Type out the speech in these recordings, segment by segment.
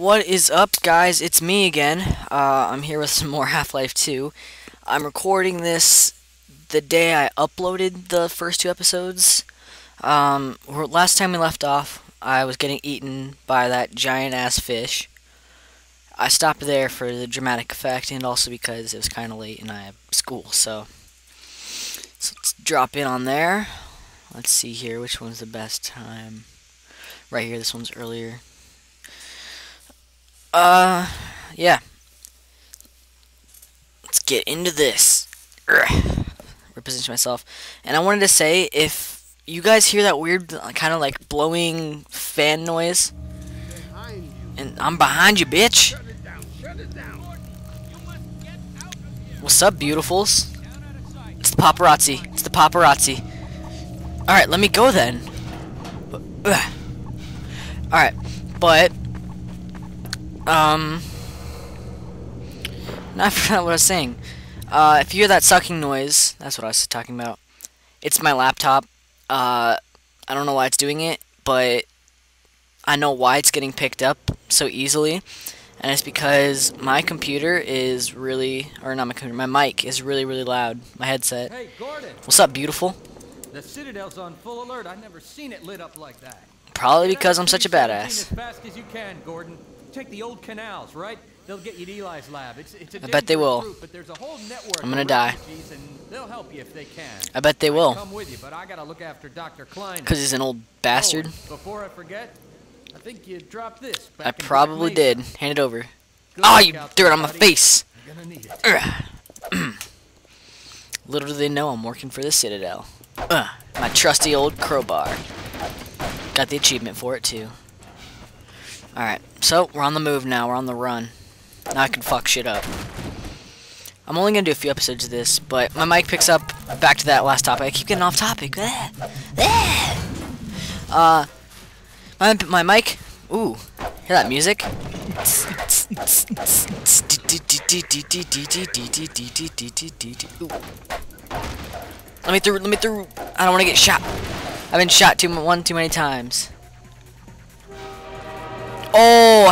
What is up, guys? It's me again. Uh, I'm here with some more Half-Life 2. I'm recording this the day I uploaded the first two episodes. Um, last time we left off, I was getting eaten by that giant-ass fish. I stopped there for the dramatic effect and also because it was kind of late and I have school, so... so let's drop in on there. Let's see here, which one's the best time? Right here, this one's earlier. Uh, yeah. Let's get into this. Urgh. Reposition myself. And I wanted to say, if you guys hear that weird, kind of like blowing fan noise, and I'm behind you, bitch. What's up, beautifuls? It's the paparazzi. It's the paparazzi. Alright, let me go then. Alright, but um, I forgot what I was saying. Uh, if you hear that sucking noise, that's what I was talking about. It's my laptop. Uh, I don't know why it's doing it, but I know why it's getting picked up so easily. And it's because my computer is really, or not my computer, my mic is really, really loud. My headset. Hey, Gordon. What's up, beautiful? The Citadel's on full alert. I've never seen it lit up like that. Probably because I'm such a badass. As fast as you can, Gordon. Take the old canals, right? They'll get you to Eli's lab. It's, it's a I bet they will. Route, but there's a whole network I'm gonna die. And they'll help you if they can. I bet they will. Come with you, but I gotta look after Dr. Kleiner. Because he's an old bastard. Oh, before I forget, I think you dropped this. I probably did. Hand it over. Good oh, you threw it on my face. Little do they know I'm working for the Citadel. Uh, my trusty old crowbar. Got the achievement for it too. Alright, so we're on the move now. We're on the run. Now I can fuck shit up. I'm only gonna do a few episodes of this, but my mic picks up back to that last topic. I keep getting off topic. Uh, my, my mic. Ooh, hear that music? Let me through. Let me through. I don't want to get shot. I've been shot too one too many times. Oh,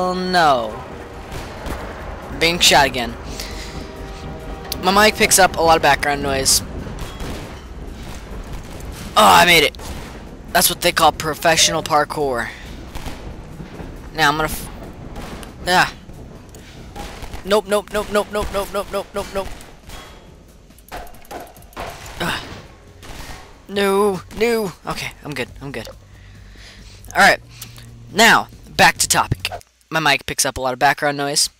hell no. Being shot again. My mic picks up a lot of background noise. Oh, I made it. That's what they call professional parkour. Now I'm gonna. F ah. Nope, nope, nope, nope, nope, nope, nope, nope, nope, nope. No, no. Okay, I'm good. I'm good. Alright. Now, back to topic. My mic picks up a lot of background noise.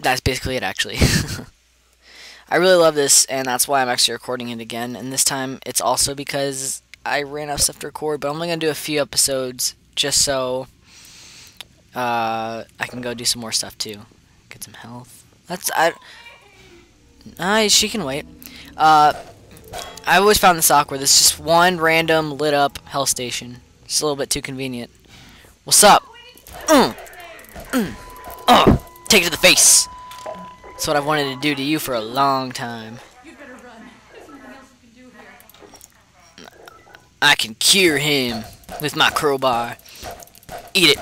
That's basically it, actually. I really love this, and that's why I'm actually recording it again. And this time, it's also because I ran out of stuff to record, but I'm only going to do a few episodes just so uh, I can go do some more stuff, too. Get some health. That's... I... Uh, she can wait. Uh, I always found this awkward. There's just one random lit up hell station. It's a little bit too convenient. What's up? Mm. Mm. Oh, take it to the face. That's what I've wanted to do to you for a long time. I can cure him with my crowbar. Eat it.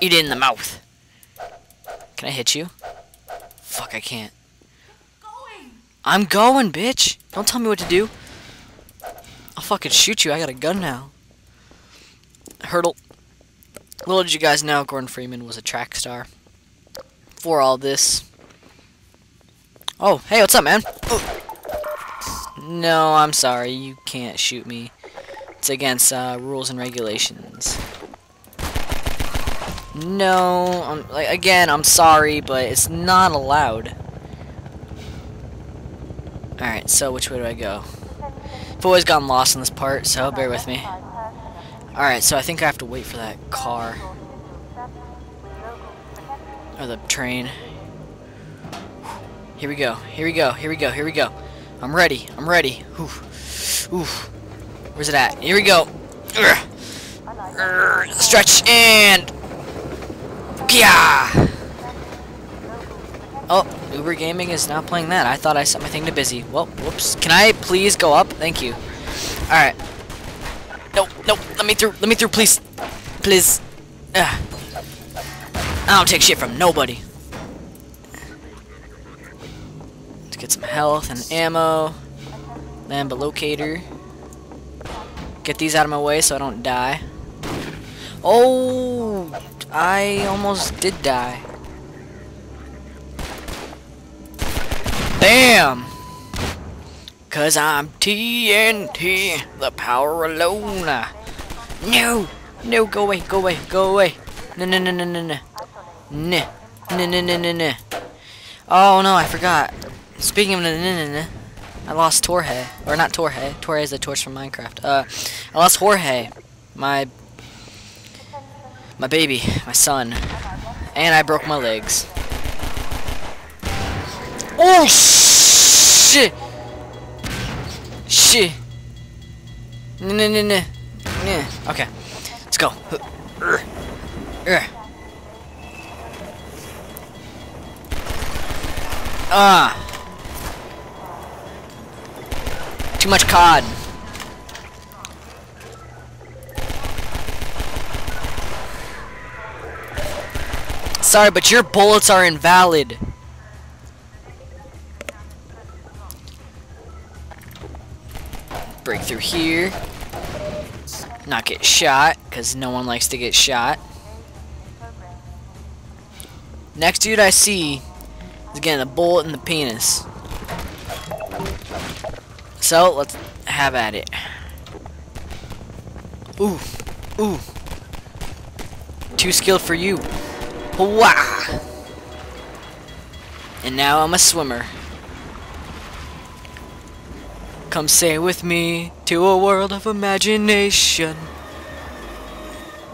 Eat it in the mouth. Can I hit you? Fuck, I can't. I'm going, bitch. Don't tell me what to do. I'll fucking shoot you. I got a gun now. Hurdle. Little did you guys know Gordon Freeman was a track star. For all this. Oh, hey, what's up, man? No, I'm sorry. You can't shoot me. It's against uh, rules and regulations. No, I'm, like, again, I'm sorry, but it's not allowed. Alright, so which way do I go? I've always gotten lost in this part, so bear with me. Alright, so I think I have to wait for that car. Or the train. Here we go, here we go, here we go, here we go. I'm ready, I'm ready. Oof. Oof. Where's it at? Here we go. Stretch and... Yeah. Oh, Uber Gaming is now playing that. I thought I set my thing to busy. Well, whoops. Can I please go up? Thank you. Alright. no, no. Let me through. Let me through, please. Please. Ugh. I don't take shit from nobody. Let's get some health and ammo. Lambda locator. Get these out of my way so I don't die. Oh, I almost did die. Bam! Cause I'm TNT, the power alone. No, no, go away, go away, go away. No, no, no, no, no, no. No, no, no, no, no. Oh no, I forgot. Speaking of no, no, no, no, I lost Torhe. Or not Torhe. Torhe is the torch from Minecraft. Uh, I lost Jorge, my my baby, my son, and I broke my legs. Oh shit! Shit! No, no, no, no, no. Okay, let's go. Ah. Too much cod. Sorry, but your bullets are invalid. Break through here. Not get shot, because no one likes to get shot. Next dude I see is getting a bullet in the penis. So, let's have at it. Ooh. Ooh. Too skilled for you. Wah! And now I'm a swimmer. Come sail with me to a world of imagination.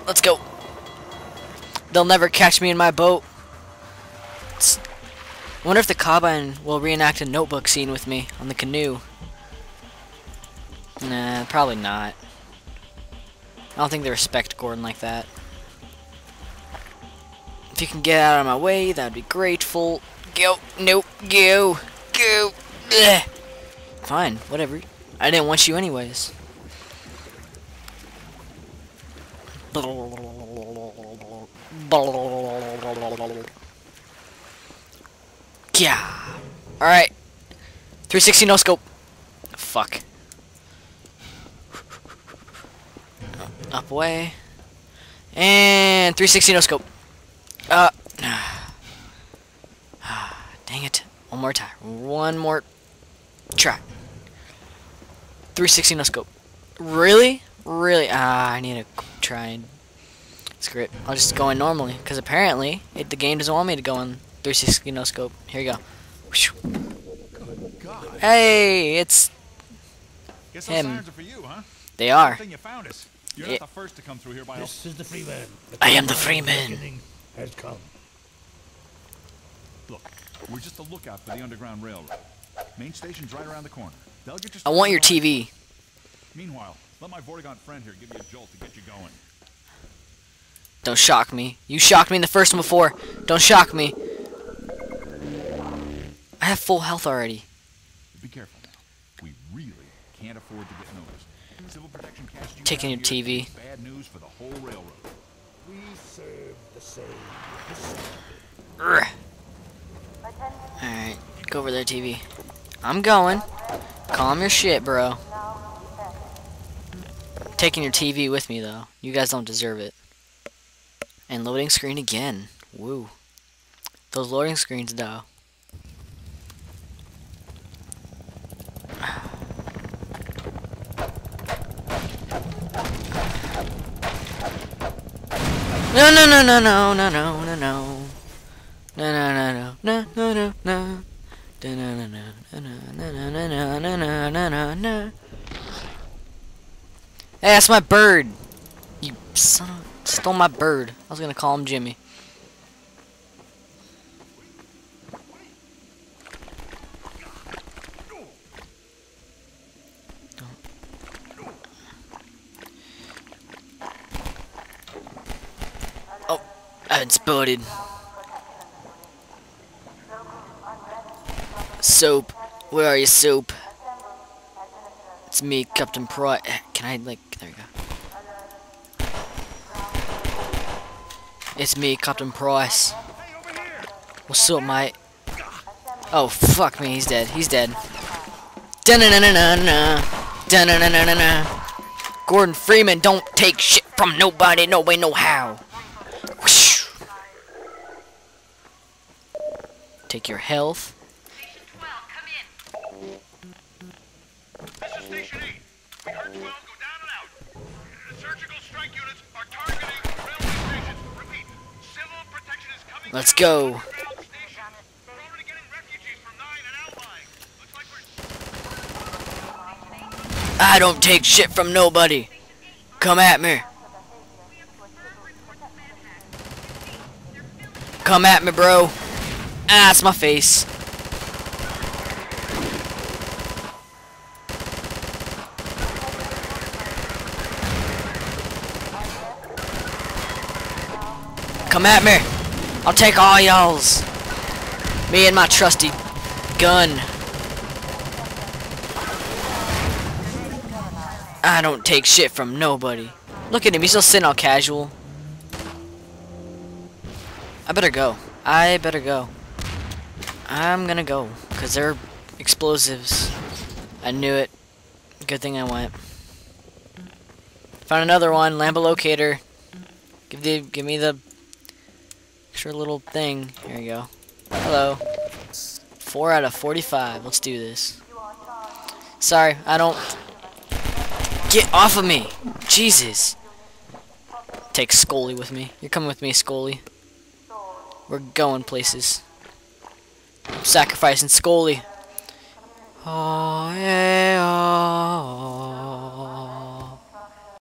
Let's go. They'll never catch me in my boat. It's- I wonder if the Combine will reenact a notebook scene with me on the canoe. Nah, probably not. I don't think they respect Gordon like that. If you can get out of my way, that would be grateful. Go. Nope. Go. Go. Ugh. Fine. Whatever. I didn't want you anyways. Yeah. Alright. 360 no scope. Fuck. Up away. And 360 no scope. Uh. Dang it. One more time. One more try. 360 no scope. Really? Really? Ah, I need to try and screw it. I'll just go in normally because apparently it, the game doesn't want me to go in 360 no scope. Here you go. Good God. Hey, it's Guess Him. those signs are for you, huh? they are. You found us. You're Yeah. not the first to come through here by This is the free man. I am the free man. Has come. Look, we're just a lookout for the Underground Railroad. Main station's right around the corner. They'll get you I want your TV. Meanwhile, let my Vortigaunt friend here give you a jolt to get you going. Don't shock me. You shocked me in the first one before. Don't shock me. I have full health already. Be careful now. We really can't afford to get noticed. Civil protection cast you Taking your TV. Bad news for the whole railroad. We serve the same. Alright, go over there, TV. I'm going. Calm your shit, bro. Taking your TV with me, though. You guys don't deserve it. And loading screen again. Woo. Those loading screens, though. No, no, no, no, no, no, no, no, no. No, no, no, no, no, no, no, no. Hey, that's my bird. You son of stole my bird. I was gonna call him Jimmy. Oh, I've been Soap. Where are you, Soap? It's me, Captain Price. Can I, like, there we go. It's me, Captain Price. What's up, mate? Oh, fuck me, he's dead. He's dead. Gordon Freeman, don't take shit from nobody, no way, no how. Take your health. Like we're... I don't take shit from nobody. Come at me. Come at me, bro. Ah, it's my face. Come at me. I'll take all y'all's. Me and my trusty gun. I don't take shit from nobody. Look at him, he's still sitting all casual. I better go. I better go. I'm gonna go. Because they're explosives. I knew it. Good thing I went. Found another one, Lambo locator. Give the give me the extra little thing. Here you go. Hello. Four out of forty-five. Let's do this. Sorry, I don't Get off of me! Jesus! Take Scully with me. You're coming with me, Scully. We're going places. I'm sacrificing Scully. Oh, yeah.